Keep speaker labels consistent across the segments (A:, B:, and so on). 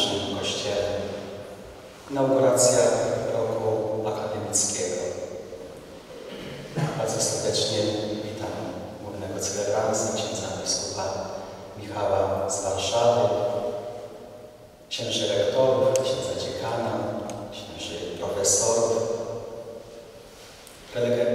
A: naszym kościele. Inauguracja roku akademickiego. Bardzo serdecznie witam głównego celebransa, księdza biskupa Michała z Warszawy, księży rektorów, księdza dziekana, księży profesorów, prelegentów.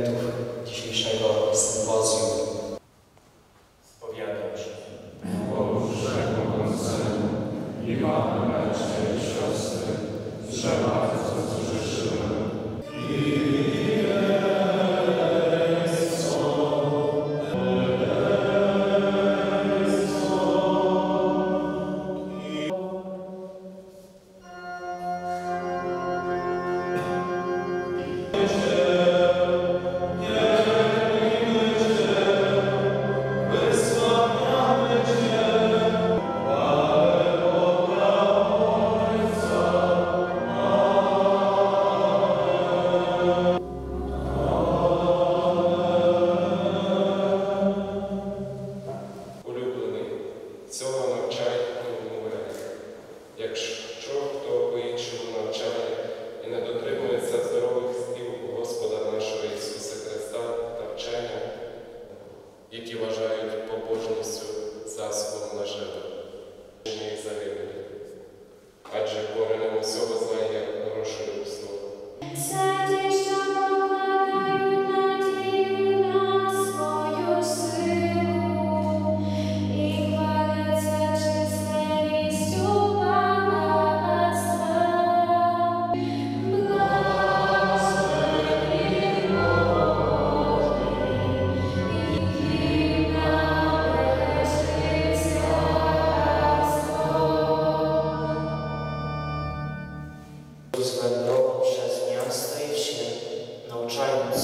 B: church. child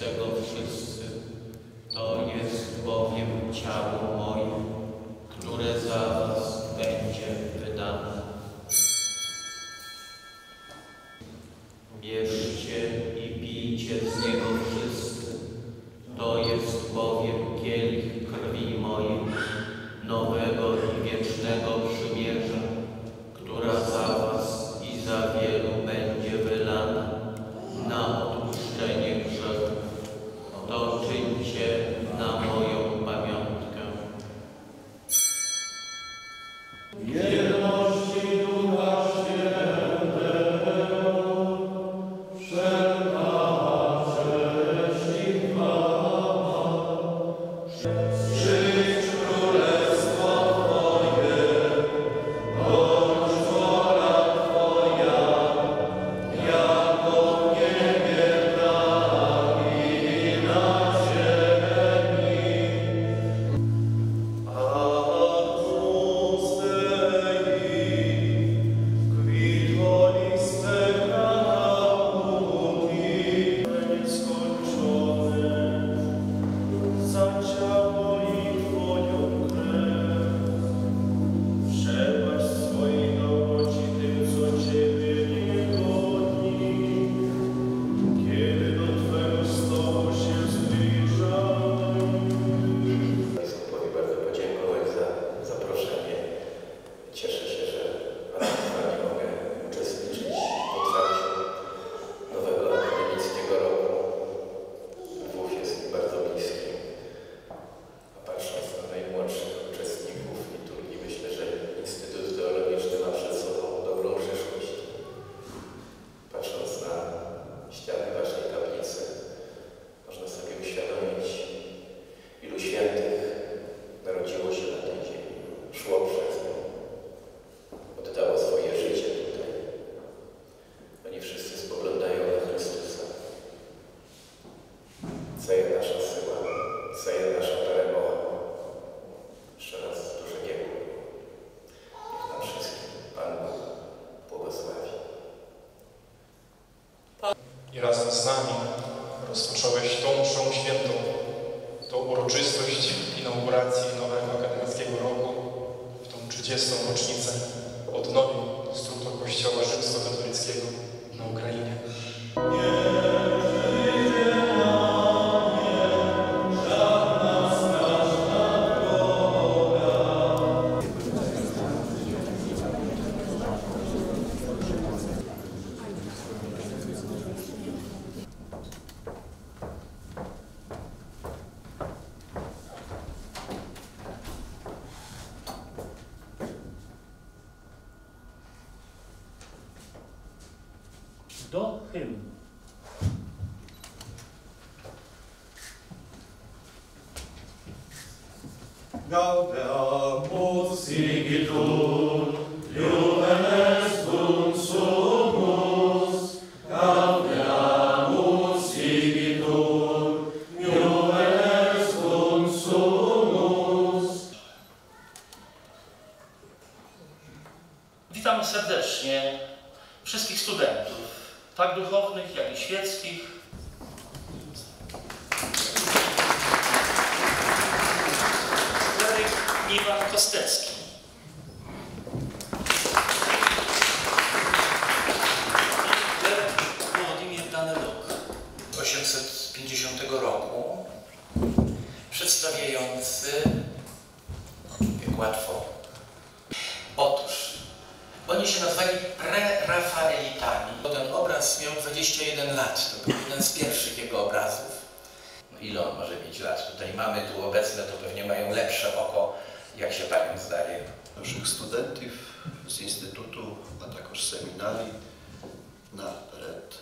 B: tego
C: wszyscy. To jest bowiem ciało moje, które za was będzie wydane. przydarzyło się na ten dzień,
D: szło przez nią, oddało swoje życie tutaj. Oni
E: wszyscy spoglądają na Chrystusa. Ceje nasza syła, ceje nasza peremowa. Jeszcze raz duże niebo. Niech nam wszystkim
F: Pan błogosławi.
C: Pan.
G: I razem z nami rozpocząłeś tą mszą świętą, tą uroczystość inauguracji nowego akademickiego roku w tą 30. rocznicę odnowień struktur Kościoła rzymskokatolickiego na Ukrainie.
F: Gaudeamus
H: sigitur, Kleryk Władimir Danyluk.
I: 850 roku, przedstawiający, jak łatwo, otóż oni się nazwali pre-rafaelitami. Ten obraz miał 21 lat, to był jeden z pierwszych jego obrazów. No, ile on może mieć lat? Tutaj mamy tu obecne, to pewnie mają lepsze oko, jak się Paniom zdaje?
J: Naszych studentów z Instytutu, a także seminarii nared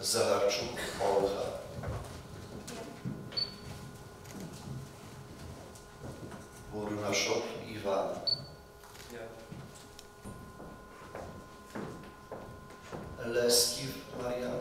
J: Zalarczuk Olga. Borunaszok Iwan. Leskiw
C: Marian.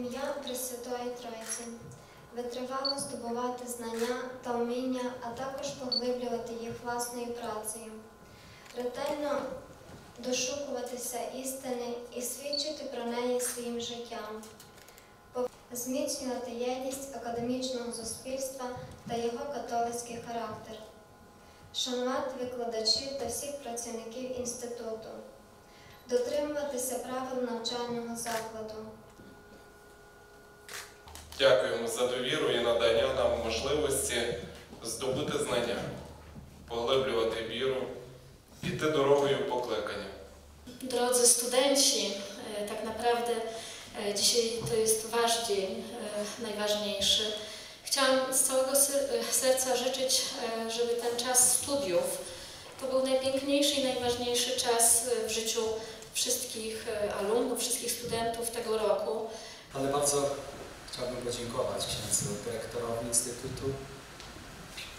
C: Ім'я Пресвятої Тройці витривало здобувати знання та вміння, а також поглиблювати їх власною працею, ретельно дошукуватися істини і свідчити про неї своїм життям, зміцнювати єдність академічного суспільства та його католицький характер, шанувати викладачів та всіх працівників інституту, дотримуватися правил навчального закладу.
B: Дякуємо за довіру і надання нам можливості здобути знання, поглиблювати віру, іти дорогою покликання.
K: Drodzy studenci, e, tak naprawdę e, dzisiaj to jest wasz dzień, e, najważniejszy. Chciałam z całego ser- e, serca życzyć, e, żeby ten czas studiów to był najpiękniejszy i najważniejszy czas e, w życiu wszystkich e, alumnów, wszystkich studentów tego roku.
A: Ale bardzo chciałbym podziękować księdzu dyrektorowi Instytutu,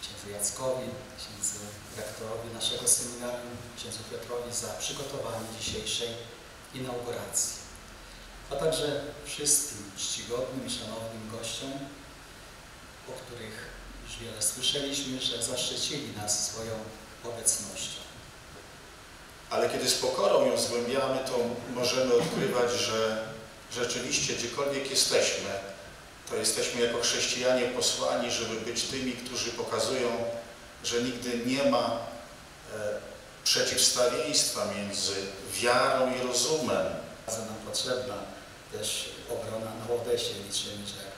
A: księdzu Jackowi, księdzu rektorowi naszego seminarium, księdzu Piotrowi za przygotowanie dzisiejszej inauguracji, a także wszystkim czcigodnym i szanownym gościom, o których już wiele słyszeliśmy, że zaszczycili nas swoją obecnością.
L: Ale kiedy z pokorą ją zgłębiamy, to możemy odkrywać, że rzeczywiście gdziekolwiek jesteśmy, to jesteśmy jako chrześcijanie posłani, żeby być tymi, którzy pokazują, że nigdy nie ma e, przeciwstawieństwa między wiarą i rozumem.
A: Bardzo nam potrzebna też obrona na Odesie. Liczymy, że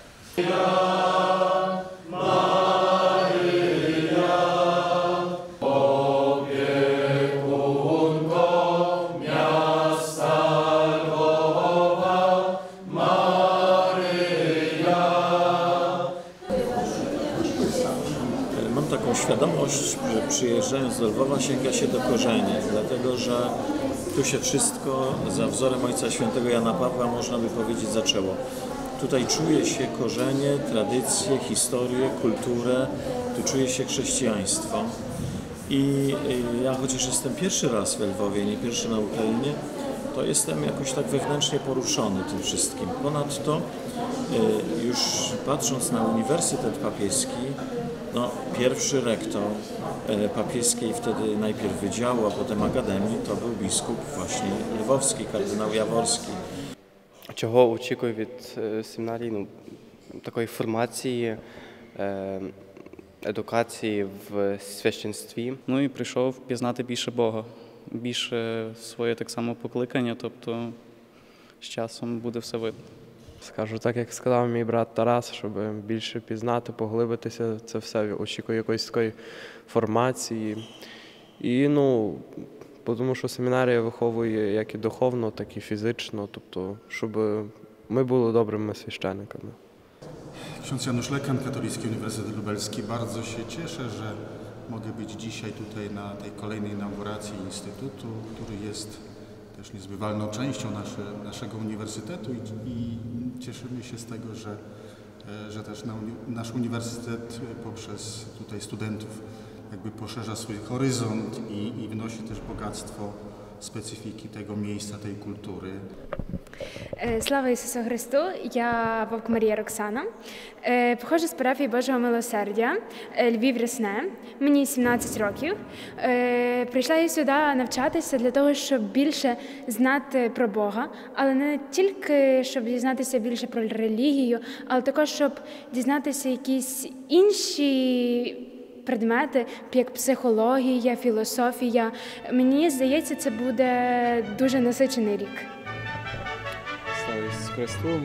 M: taką świadomość, przyjeżdżając do Lwowa sięga się do korzeni, dlatego że tu się wszystko za wzorem Ojca Świętego Jana Pawła, można by powiedzieć, zaczęło. Tutaj czuje się korzenie, tradycje, historię, kulturę, tu czuje się chrześcijaństwo. I y, ja chociaż jestem pierwszy raz w Lwowie, nie pierwszy na Ukrainie, to jestem jakoś tak wewnętrznie poruszony tym wszystkim. Ponadto y, już patrząc na Uniwersytet Papieski, no, pierwszy rektor e, papieskiej wtedy najpierw wydziału, a potem akademii to był biskup właśnie lwowski, kardynał Jaworski.
N: Чого очікую від е, семінарії? Ну, такої формації, е, едукації в священстві.
O: Ну і прийшов пізнати більше Бога, більше своє так само покликання, тобто з часом буде все видно.
P: Скажу так, як сказав мій брат Тарас, щоб більше пізнати, поглибитися, це все очікую якоїсь такої формації. І ну, тому що семінарія виховує як і духовно, так і фізично, тобто, щоб ми були добрими священниками.
L: Ksiądz Janusz Lekan, Katolicki Uniwersytet Lubelski. Bardzo się cieszę, że mogę być dzisiaj tutaj na tej kolejnej inauguracji Instytutu, który jest też niezbywalną częścią nasze, naszego uniwersytetu i, i cieszymy się z tego, że, e, że też na, nasz uniwersytet poprzez tutaj studentów jakby poszerza swój horyzont i, i wnosi też bogactwo specyfiki tego miejsca, tej kultury.
Q: Е, Слава Ісусу Христу! Я Вовк Марія Роксана. Е, Походжу з парафії Божого милосердя е, Львів Рясне. Мені 17 років. Прийшла я сюди навчатися для того, щоб більше знати про Бога, але не тільки щоб дізнатися більше про релігію, але також щоб дізнатися якісь інші. Предмети, як психологія, філософія. Мені здається, це буде дуже насичений рік.
R: Христом.